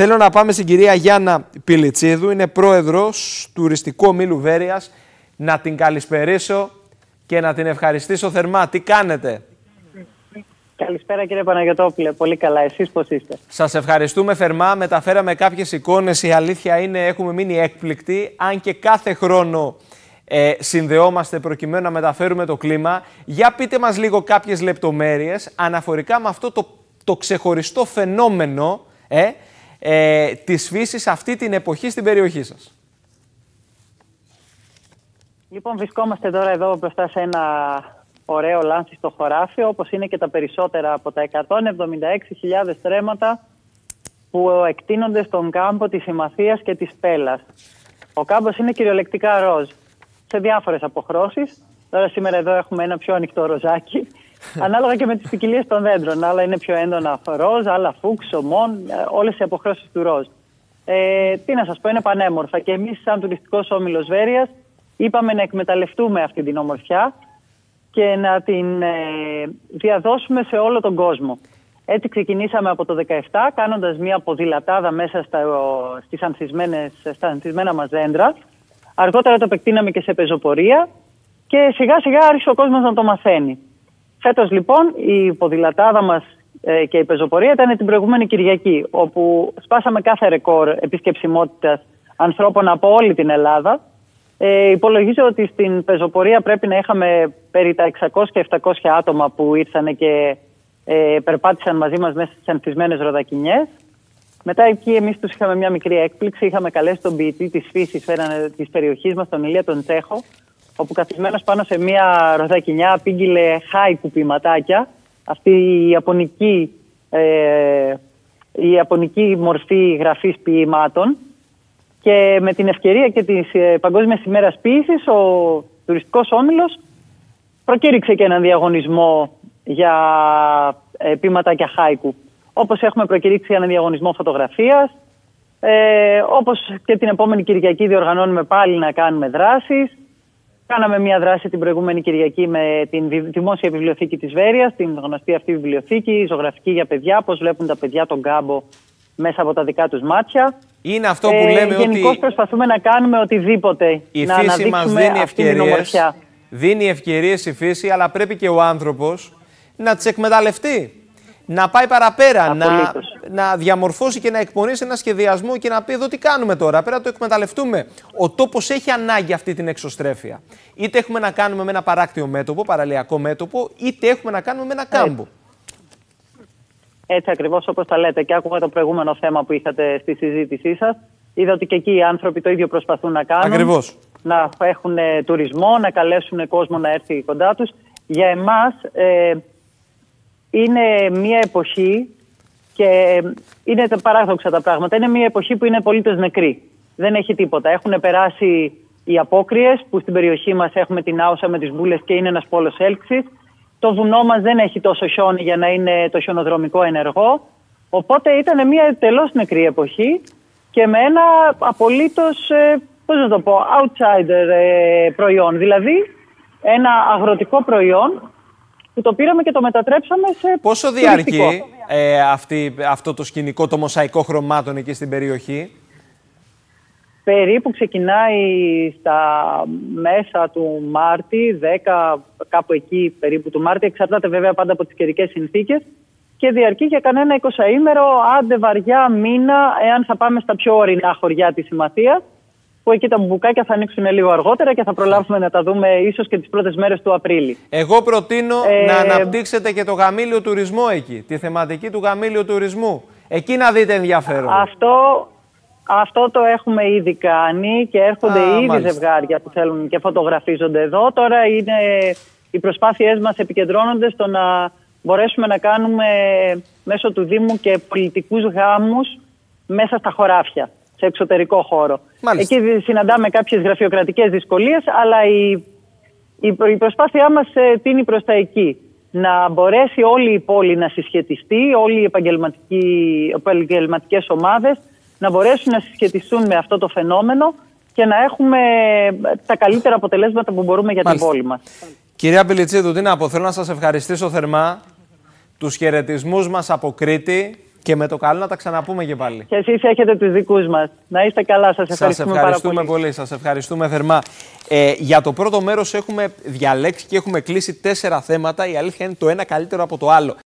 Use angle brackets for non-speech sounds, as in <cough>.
Θέλω να πάμε στην κυρία Γιάννα Πιλιτσίδου, είναι πρόεδρος τουριστικού ομίλου Βέρειας. Να την καλησπερίσω και να την ευχαριστήσω θερμά. Τι κάνετε; Καλησπέρα κύριε Παναγιωτόπουλε. Πολύ καλά. Εσείς πώς είστε; Σας ευχαριστούμε θερμά. Μεταφέραμε κάποιες εικόνες. Η αλήθεια είναι έχουμε μείνει έκπληκτοι. Αν και κάθε χρόνο ε, συνδεόμαστε προκειμένου να μεταφέρουμε το κλίμα. Για πείτε μας λίγο κάποιες λεπτομέρειες αναφορικά με αυτό το, το ξεχωριστό φαινόμενο ε, ε, της φύσης αυτή την εποχή στην περιοχή σας. Λοιπόν, βρισκόμαστε τώρα εδώ μπροστά σε ένα ωραίο λάνσι στο χωράφιο, όπως είναι και τα περισσότερα από τα 176.000 τρέματα που εκτείνονται στον κάμπο της Συμμαθίας και της Πέλας. Ο κάμπος είναι κυριολεκτικά ροζ, σε διάφορες αποχρώσεις. Τώρα σήμερα εδώ έχουμε ένα πιο ανοιχτό ροζάκι, <laughs> ανάλογα και με τις ποικιλίες των δέντρων. Άλλα είναι πιο έντονα ροζ, άλλα φούξ, ομόν, ε, όλες οι αποχρώσεις του ροζ. Ε, τι να σας πω, είναι πανέμορφα και εμείς σαν τουριστικός όμιλος Βέρειας είπαμε να εκμεταλλευτούμε αυτή την ομορφιά και να την ε, διαδώσουμε σε όλο τον κόσμο. Έτσι ξεκινήσαμε από το 2017 κάνοντας μια ποδηλατάδα μέσα στα, στις στα ανθισμένα μας δέντρα. Αργότερα το επεκτείναμε και σε πεζοπορία και σιγά σιγά άρχισε ο κόσμος να το μαθαίνει. Φέτος λοιπόν η ποδηλατάδα μας ε, και η πεζοπορία ήταν την προηγούμενη Κυριακή όπου σπάσαμε κάθε ρεκόρ επισκεψιμότητας ανθρώπων από όλη την Ελλάδα ε, υπολογίζω ότι στην πεζοπορία πρέπει να είχαμε περί τα 600 και 700 άτομα που ήρθαν και ε, περπάτησαν μαζί μας μέσα στις ανθισμένες ροδακινιές. Μετά εκεί εμείς τους είχαμε μια μικρή έκπληξη. Είχαμε καλέσει τον ποιητή της φύσης φέρανε, της περιοχής μας, τον Ηλία τον Τσέχο, όπου καθισμένος πάνω σε μια ροδακινιά πήγγειλε χάικου ποιηματάκια. Αυτή η ιαπωνική, ε, η ιαπωνική μορφή γραφής ποιημάτων. Και με την ευκαιρία και της ε, Παγκόσμιας ημέρας Ποιήσης, ο τουριστικός όμιλος προκήρυξε και έναν διαγωνισμό για ε, ποιηματάκια χάικου. Όπως έχουμε προκηρύξει έναν διαγωνισμό φωτογραφίας, ε, όπως και την επόμενη Κυριακή διοργανώνουμε πάλι να κάνουμε δράσεις. Κάναμε μια δράση την προηγούμενη Κυριακή με την Δημόσια Βιβλιοθήκη της Βέρειας, την γνωστή αυτή βιβλιοθήκη, ζωγραφική για παιδιά, πώς βλέπουν τα παιδιά τον κάμπο μέσα από τα δικά τους μάτια. Είναι αυτό που ε, λέμε ότι. Γενικώς προσπαθούμε να κάνουμε οτιδήποτε. Η να φύση μας δίνει ευκαιρίες. Δίνει ευκαιρίες η φύση, αλλά πρέπει και ο άνθρωπος να τις εκμεταλλευτεί. Να πάει παραπέρα, να, να διαμορφώσει και να εκπονήσει ένα σχεδιασμό και να πει εδώ τι κάνουμε τώρα. Πέρα το εκμεταλλευτούμε. Ο τόπος έχει ανάγκη αυτή την εξωστρέφεια. Είτε έχουμε να κάνουμε με ένα παράκτιο μέτωπο, παραλιακό μέτωπο, είτε έχουμε να κάνουμε με ένα κάμπο. Έτσι ακριβώς όπως τα λέτε. Και άκουγα το προηγούμενο θέμα που είχατε στη συζήτησή σας. Είδα ότι και εκεί οι άνθρωποι το ίδιο προσπαθούν να κάνουν. Ακριβώς. Να έχουν ε, τουρισμό, να καλέσουν κόσμο να έρθει κοντά τους. Για εμάς ε, είναι μια εποχή και ε, είναι παράδοξα τα πράγματα. Είναι μια εποχή που είναι απολύτως νεκρή. Δεν έχει τίποτα. Έχουν περάσει οι απόκριες που στην περιοχή μας έχουμε την άουσα με τις μπουλε και είναι ένας πόλος έλξης. Το βουνό μας δεν έχει τόσο χιόνι για να είναι το χιονοδρομικό ενεργό. Οπότε ήταν μια τελώς νεκρή εποχή και με ένα απολύτως, ε, πώς να το πω, outsider ε, προϊόν. Δηλαδή ένα αγροτικό προϊόν που το πήραμε και το μετατρέψαμε σε Πόσο διαρκεί ε, αυτή, αυτό το σκηνικό, το μοσαϊκό χρωμάτων εκεί στην περιοχή; Περίπου ξεκινάει στα μέσα του Μάρτη, 10, κάπου εκεί περίπου του Μάρτη, εξαρτάται βέβαια πάντα από τις καιρικές συνθήκες. Και διαρκεί για κανένα 20 ήμερο, άντε βαριά μήνα, εάν θα πάμε στα πιο ορεινά χωριά της Συμμαθίας, που εκεί τα μπουκάκια θα ανοίξουν λίγο αργότερα και θα προλάβουμε να τα δούμε ίσως και τις πρώτες μέρες του Απρίλη. Εγώ προτείνω ε... να αναπτύξετε και το γαμήλιο τουρισμό εκεί, τη θεματική του γαμήλιου τουρισμού. Εκεί να δείτε ενδιαφέρον. Αυτό, αυτό το έχουμε ήδη κάνει και έρχονται Α, ήδη μάλιστα. ζευγάρια που θέλουν και φωτογραφίζονται εδώ. Τώρα είναι, οι προσπάθειές μας επικεντρώνονται στο να μπορέσουμε να κάνουμε μέσω του Δήμου και πολιτικούς γάμους μέσα στα χωράφια, σε εξωτερικό χώρο. Μάλιστα. Εκεί συναντάμε κάποιες γραφειοκρατικές δυσκολίες, αλλά η, η, η προσπάθειά μας ε, τίνει προς τα εκεί. Να μπορέσει όλη η πόλη να συσχετιστεί, όλοι οι επαγγελματικές ομάδες να μπορέσουν να συσχετιστούν με αυτό το φαινόμενο και να έχουμε τα καλύτερα αποτελέσματα που μπορούμε για την πόλη μας. Κυρία Πιλιτσίδου, τι να πω, θέλω να σας ευχαριστήσω θερμά τους χαιρετισμούς μας από Κρήτη, Και με το καλό να τα ξαναπούμε και πάλι. Και εσείς έχετε τους δικούς μας. Να είστε καλά. Σας ευχαριστούμε, σας ευχαριστούμε πάρα πολύ. πολύ. Σας ευχαριστούμε θερμά. Ε, για το πρώτο μέρος έχουμε διαλέξει και έχουμε κλείσει τέσσερα θέματα. Η αλήθεια είναι το ένα καλύτερο από το άλλο.